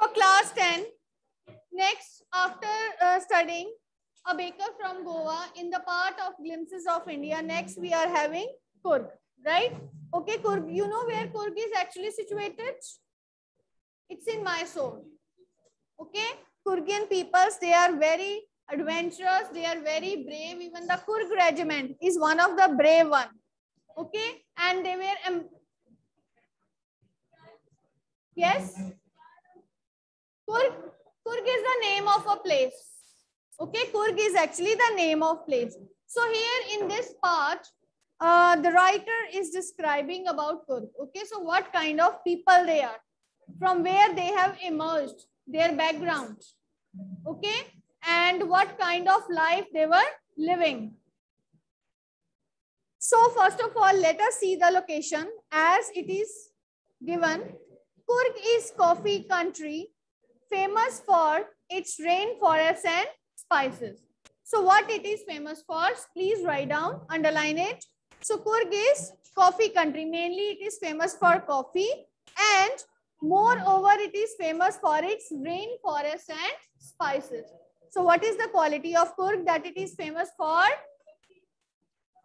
So class 10, next after uh, studying a baker from Goa in the part of glimpses of India, next we are having Coorg, right? Okay, Coorg, you know where Coorg is actually situated? It's in Mysore. Okay, Coorgian peoples, they are very adventurous, they are very brave. Even the Coorg regiment is one of the brave one. Okay, and they were, um, yes? Coorg, Coorg is the name of a place. Okay, Coorg is actually the name of place. So here in this part, uh, the writer is describing about Coorg. Okay, so what kind of people they are, from where they have emerged, their background. Okay, and what kind of life they were living. So first of all, let us see the location as it is given. Coorg is coffee country famous for its rainforests and spices. So what it is famous for, please write down, underline it. So Coorg is coffee country. Mainly it is famous for coffee and moreover it is famous for its rainforests and spices. So what is the quality of Coorg that it is famous for?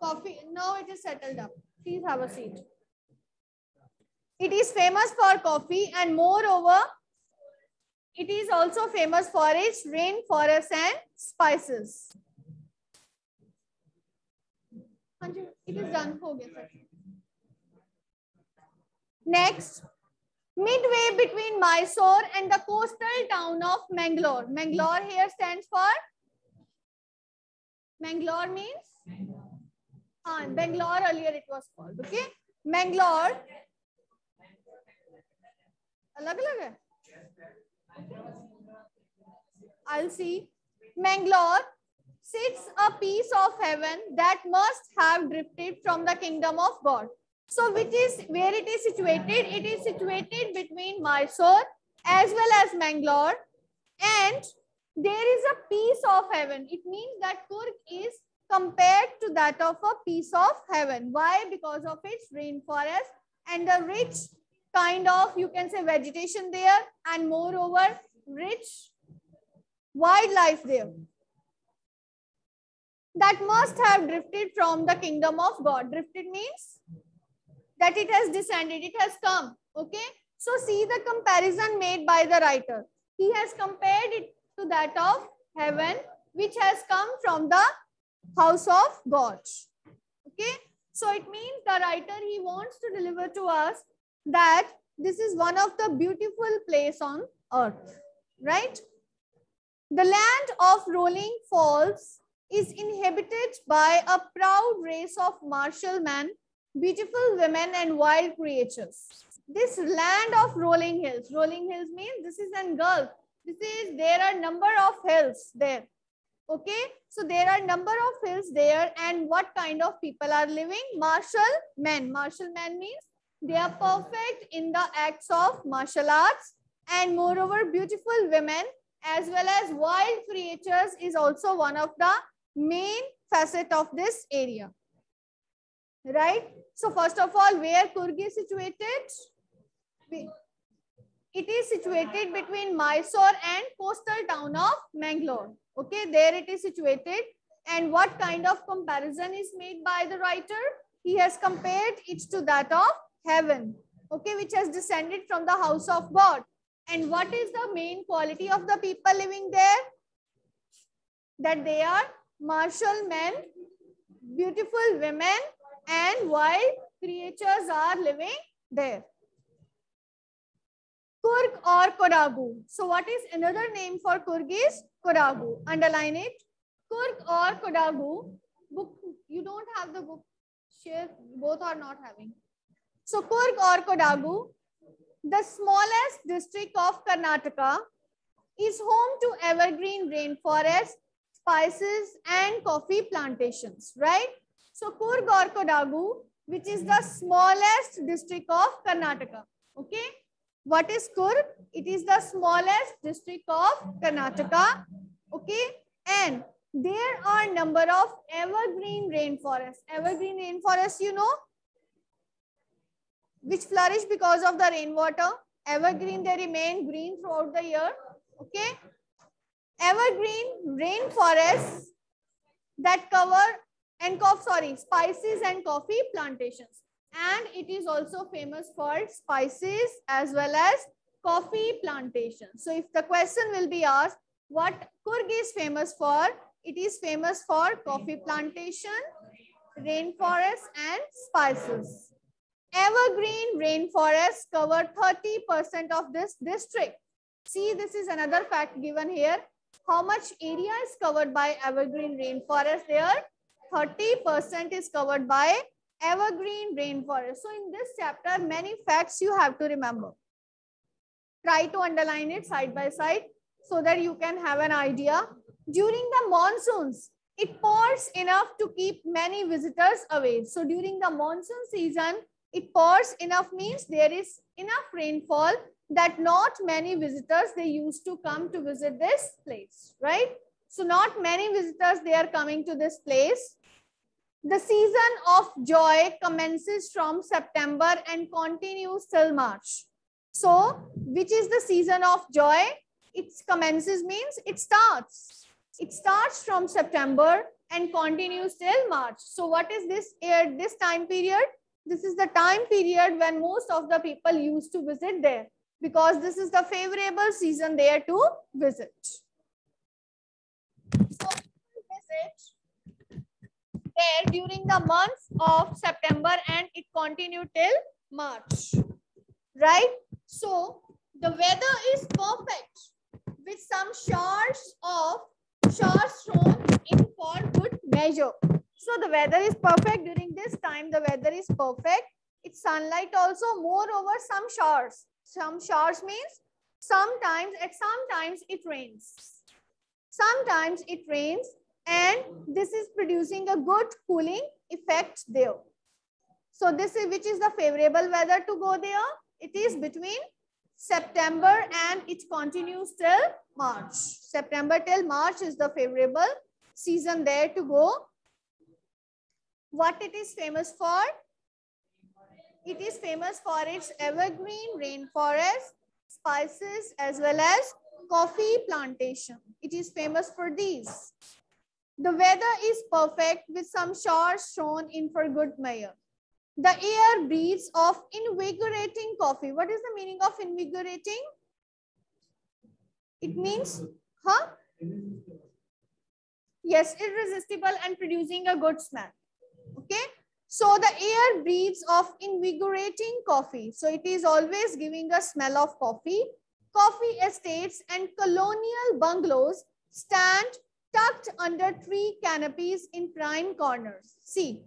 Coffee. Now it is settled up. Please have a seat. It is famous for coffee and moreover it is also famous for its rainforests and spices. It is done. Next, midway between Mysore and the coastal town of Mangalore. Mangalore here stands for? Mangalore means? Uh, Bangalore earlier it was called. Okay. Mangalore. अलग अलग है I'll see. Mangalore sits a piece of heaven that must have drifted from the kingdom of God. So which is where it is situated? It is situated between Mysore as well as Mangalore and there is a piece of heaven. It means that Coorg is compared to that of a piece of heaven. Why? Because of its rainforest and the rich kind of, you can say vegetation there and moreover rich wildlife there that must have drifted from the kingdom of God. Drifted means that it has descended, it has come. Okay. So see the comparison made by the writer. He has compared it to that of heaven, which has come from the house of God. Okay. So it means the writer, he wants to deliver to us that this is one of the beautiful place on earth, right? The land of rolling falls is inhabited by a proud race of martial men, beautiful women and wild creatures. This land of rolling hills, rolling hills means this is an gulf. This is, there are number of hills there. Okay, so there are number of hills there and what kind of people are living? Martial men. Martial men means they are perfect in the acts of martial arts and moreover beautiful women as well as wild creatures is also one of the main facet of this area. Right? So first of all, where Coorgi is situated? It is situated between Mysore and coastal town of Mangalore. Okay, there it is situated. And what kind of comparison is made by the writer? He has compared it to that of heaven, okay, which has descended from the house of God. And what is the main quality of the people living there? That they are martial men, beautiful women, and wild creatures are living there. Coorg or Kodagu. So what is another name for Coorg is Kodagu. Underline it. Coorg or Kodagu. Book. You don't have the book. Share. Both are not having. So Coorg or Kodagu, the smallest district of Karnataka, is home to evergreen rainforests, spices and coffee plantations, right? So Coorg or Kodagu, which is the smallest district of Karnataka, okay? What is Coorg? It is the smallest district of Karnataka, okay? And there are a number of evergreen rainforests. Evergreen rainforests, you know, which flourish because of the rainwater. Evergreen, they remain green throughout the year. Okay. Evergreen rainforests that cover and cough, sorry, spices and coffee plantations. And it is also famous for spices as well as coffee plantations. So if the question will be asked, what Coorg is famous for? It is famous for coffee plantation, rainforest and spices. Evergreen rainforests cover 30% of this district. See, this is another fact given here. How much area is covered by evergreen rainforest there? 30% is covered by evergreen rainforest. So in this chapter, many facts you have to remember. Try to underline it side by side so that you can have an idea. During the monsoons, it pours enough to keep many visitors away. So during the monsoon season, it pours enough means there is enough rainfall that not many visitors, they used to come to visit this place, right? So not many visitors, they are coming to this place. The season of joy commences from September and continues till March. So which is the season of joy? It commences means it starts. It starts from September and continues till March. So what is this year, this time period? This is the time period when most of the people used to visit there because this is the favorable season there to visit. So visit there during the months of September and it continued till March. Right? So the weather is perfect with some showers of showers shown in for good measure. So the weather is perfect during this time. The weather is perfect. It's sunlight also. Moreover, some showers. Some showers means sometimes at sometimes it rains. Sometimes it rains and this is producing a good cooling effect there. So this is which is the favorable weather to go there. It is between September and it continues till March. September till March is the favorable season there to go. What it is famous for? It is famous for its evergreen rainforest, spices as well as coffee plantation. It is famous for these. The weather is perfect with some showers shown in for good measure. The air breathes of invigorating coffee. What is the meaning of invigorating? It means, huh? Yes, irresistible and producing a good smell. So the air breathes of invigorating coffee. So it is always giving a smell of coffee. Coffee estates and colonial bungalows stand tucked under tree canopies in prime corners. See,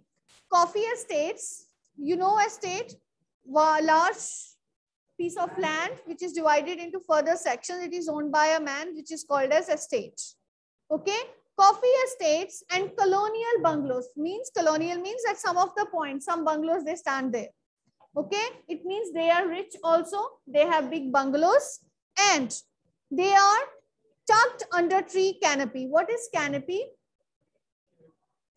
coffee estates you know estate, large piece of land which is divided into further sections. It is owned by a man which is called as estate. Okay. Coffee estates and colonial bungalows means colonial means at some of the points, some bungalows they stand there. Okay. It means they are rich also. They have big bungalows and they are tucked under tree canopy. What is canopy?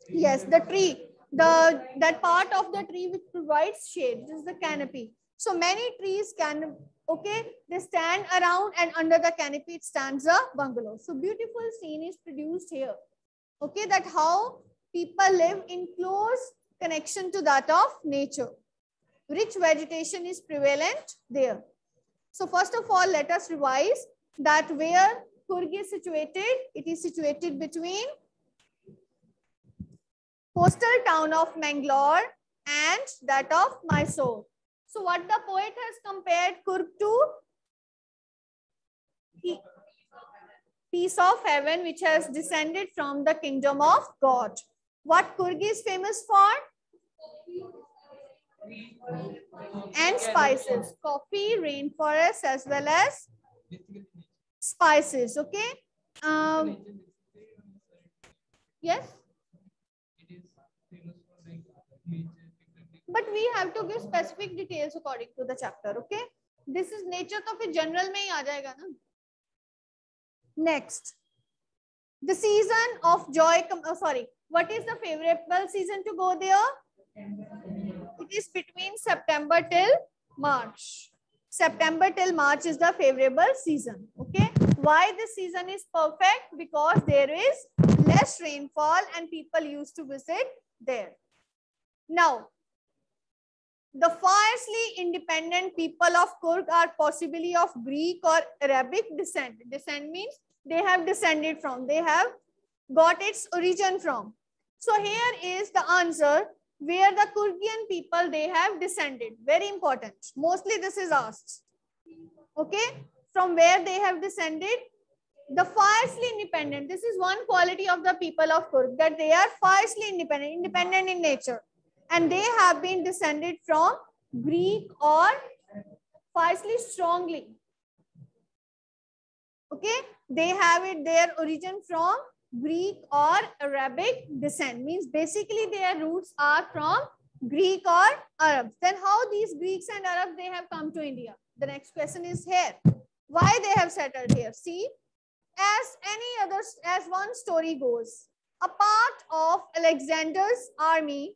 Yes, the tree the that part of the tree which provides shade. This is the canopy. So many trees can, okay, they stand around and under the canopy it stands a bungalow. So beautiful scene is produced here. Okay, that how people live in close connection to that of nature. Rich vegetation is prevalent there. So first of all, let us revise that where Coorg is situated, it is situated between coastal town of Mangalore and that of Mysore. So what the poet has compared Coorg to? Piece of heaven which has descended from the kingdom of God. What Coorg is famous for? And spices. Coffee, rainforest as well as spices. Okay. Um, yes. But we have to give specific details according to the chapter okay this is nature to fir general jayega na next the season of joy oh, sorry what is the favorable season to go there it is between september till march September till March is the favorable season. Okay. Why this season is perfect? Because there is less rainfall and people used to visit there. Now, the fiercely independent people of Coorg are possibly of Greek or Arabic descent. Descent means they have descended from, they have got its origin from. So here is the answer where the Coorgian people, they have descended. Very important. Mostly this is asked. Okay. From where they have descended? The fiercely independent. This is one quality of the people of Coorg that they are fiercely independent, independent in nature. And they have been descended from Greek or fiercely strongly. Okay. They have it their origin from Greek or Arabic descent. Means basically their roots are from Greek or Arabs. Then how these Greeks and Arabs, they have come to India? The next question is here. Why they have settled here? See, as any other, as one story goes, a part of Alexander's army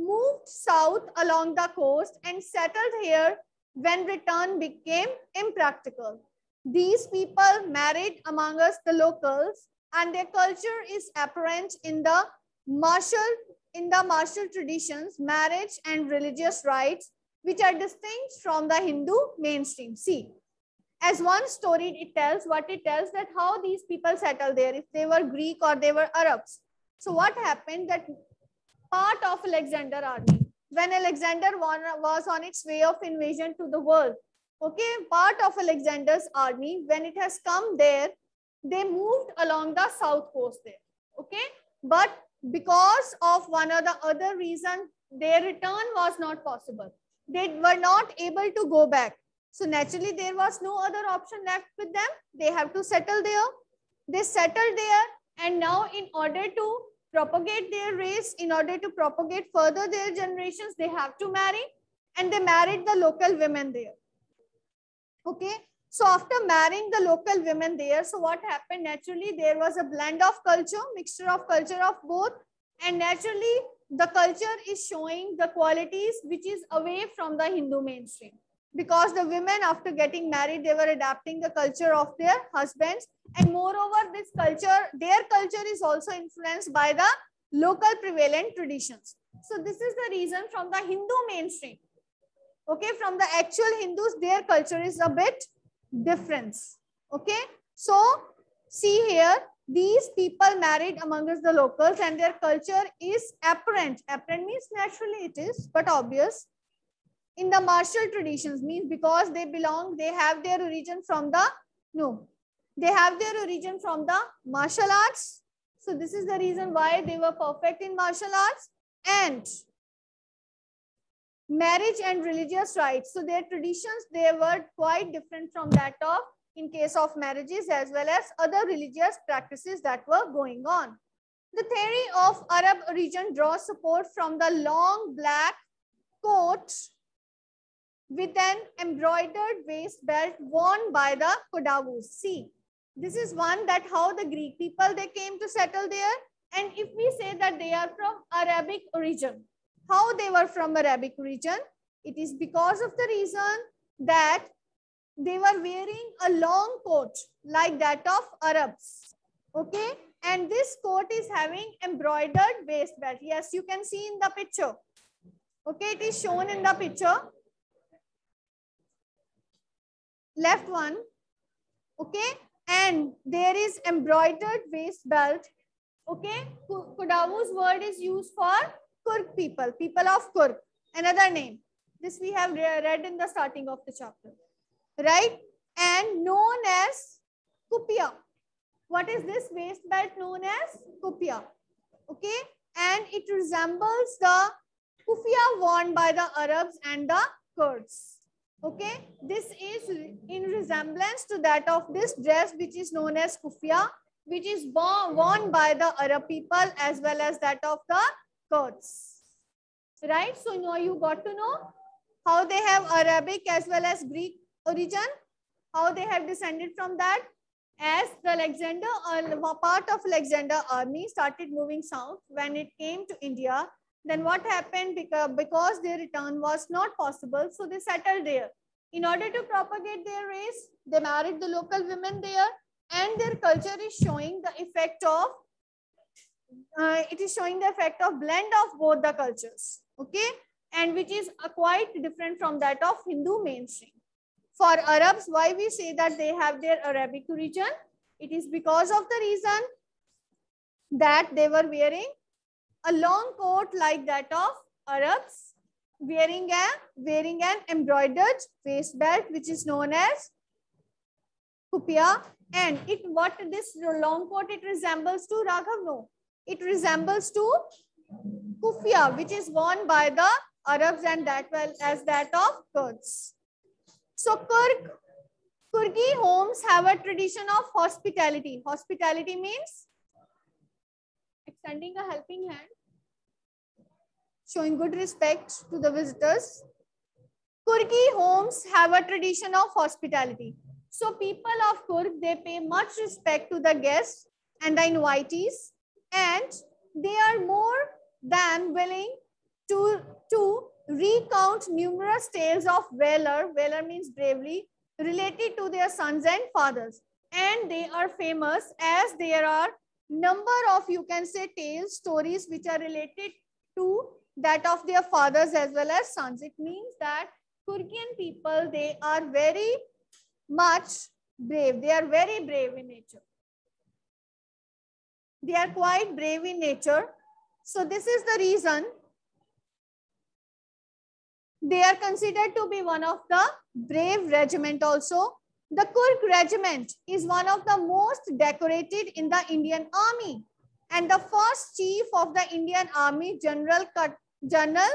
moved south along the coast and settled here when return became impractical. These people married among us the locals and their culture is apparent in the martial in the martial traditions, marriage and religious rites, which are distinct from the Hindu mainstream. See, as one story, it tells what it tells that how these people settled there, if they were Greek or they were Arabs. So what happened that part of Alexander army, when Alexander was on its way of invasion to the world, okay, part of Alexander's army, when it has come there, they moved along the south coast there. Okay. But because of one or the other reason, their return was not possible. They were not able to go back. So naturally, there was no other option left with them. They have to settle there. They settled there. And now in order to propagate their race, in order to propagate further their generations, they have to marry. And they married the local women there. Okay. So after marrying the local women there, so what happened? Naturally, there was a blend of culture, mixture of culture of both. And naturally, the culture is showing the qualities which is away from the Hindu mainstream. Because the women, after getting married, they were adapting the culture of their husbands. And moreover, this culture, their culture is also influenced by the local prevalent traditions. So this is the reason from the Hindu mainstream. Okay, from the actual Hindus, their culture is a bit difference. Okay. So see here, these people married among us the locals and their culture is apparent. Apparent means naturally it is, but obvious. In the martial traditions means because they belong, they have their origin from the, no, they have their origin from the martial arts. So this is the reason why they were perfect in martial arts and marriage and religious rites. So their traditions, they were quite different from that of in case of marriages as well as other religious practices that were going on. The theory of Arab origin draws support from the long black coat with an embroidered waist belt worn by the Kodavus. See, this is one that how the Greek people, they came to settle there. And if we say that they are from Arabic origin, how they were from Arabic region. It is because of the reason that they were wearing a long coat like that of Arabs. Okay. And this coat is having embroidered waist belt. Yes, you can see in the picture. Okay, it is shown in the picture. Left one. Okay. And there is embroidered waist belt. Okay. Kudavu's word is used for Coorg people, people of Coorg, another name. This we have read in the starting of the chapter, right? And known as Kupia. What is this waist belt known as? Kupia. Okay. And it resembles the kufia worn by the Arabs and the Kurds. Okay. This is in resemblance to that of this dress which is known as kufia which is worn by the Arab people as well as that of the Kurds. Right? So now you got to know how they have Arabic as well as Greek origin, how they have descended from that. As the Alexander, uh, part of Alexander army started moving south when it came to India, then what happened because, because their return was not possible, so they settled there. In order to propagate their race, they married the local women there and their culture is showing the effect of, uh, it is showing the effect of blend of both the cultures, okay? And which is uh, quite different from that of Hindu mainstream. For Arabs, why we say that they have their Arabic origin? It is because of the reason that they were wearing a long coat like that of Arabs, wearing a wearing an embroidered waist belt, which is known as kupia. And it what this long coat it resembles to Raghav? No, it resembles to kufia, which is worn by the Arabs and that well as that of Kurds. So Coorg, Coorgi homes have a tradition of hospitality. Hospitality means extending a helping hand, showing good respect to the visitors. Coorgi homes have a tradition of hospitality. So people of Coorg, they pay much respect to the guests and the invitees and they are more than willing to, to recount numerous tales of valor, valor means bravery, related to their sons and fathers. And they are famous as there are number of, you can say, tales, stories which are related to that of their fathers as well as sons. It means that kurgan people, they are very much brave. They are very brave in nature. They are quite brave in nature. So this is the reason they are considered to be one of the brave regiment also. The Coorg regiment is one of the most decorated in the Indian army. And the first chief of the Indian army, General, Kat, General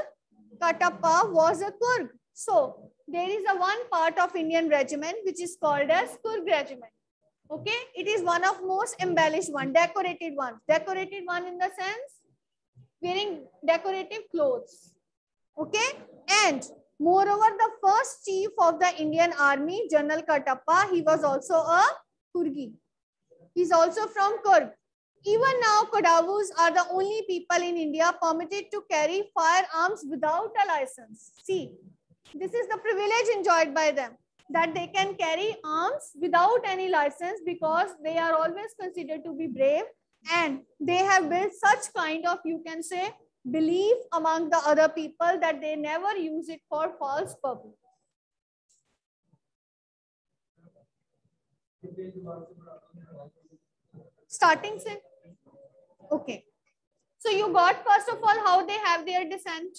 Katappa was a Coorg. So there is a one part of Indian regiment which is called as Coorg regiment. Okay, it is one of most embellished one, decorated one. Decorated one in the sense wearing decorative clothes. Okay, and moreover, the first chief of the Indian army, General Katappa, he was also a Coorgi. He's also from Coorg. Even now, Kodavus are the only people in India permitted to carry firearms without a license. See, this is the privilege enjoyed by them that they can carry arms without any license because they are always considered to be brave and they have built such kind of, you can say, belief among the other people that they never use it for false purpose. Starting sir? okay. So you got first of all how they have their descent.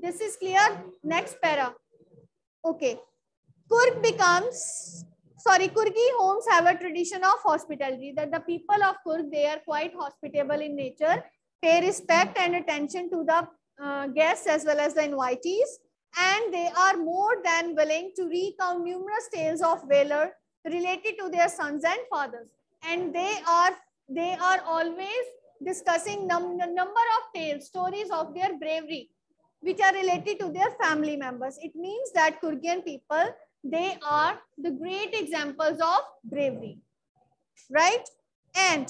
This is clear. Next para. Okay. Coorg becomes, sorry, Coorgi homes have a tradition of hospitality that the people of Coorg, they are quite hospitable in nature pay respect and attention to the uh, guests as well as the invitees. And they are more than willing to recount numerous tales of valor related to their sons and fathers. And they are, they are always discussing num number of tales, stories of their bravery, which are related to their family members. It means that Coorgian people, they are the great examples of bravery, right? And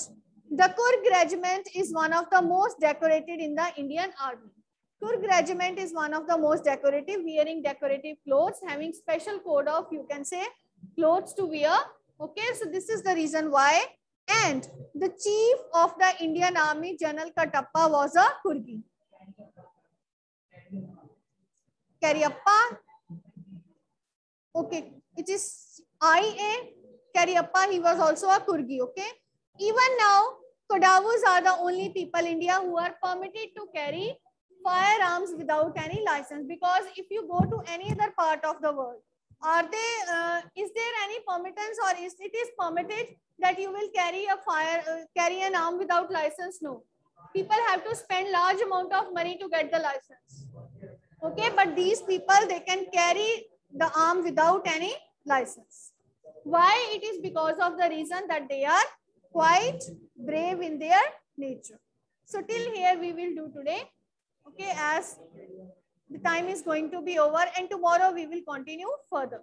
the Coorg regiment is one of the most decorated in the Indian army. Coorg regiment is one of the most decorative, wearing decorative clothes, having special code of, you can say, clothes to wear. Okay, so this is the reason why. And the chief of the Indian army, General Katappa, was a Coorgi. Cariappa. Okay, it is IA. Cariappa, he was also a Coorgi. Okay. Even now, Kodavus are the only people in India who are permitted to carry firearms without any license. Because if you go to any other part of the world, are they, uh, is there any permittance or is it is permitted that you will carry a fire, uh, carry an arm without license? No. People have to spend large amount of money to get the license. Okay, but these people, they can carry the arm without any license. Why? It is because of the reason that they are quite brave in their nature. So till here we will do today. Okay, as the time is going to be over and tomorrow we will continue further.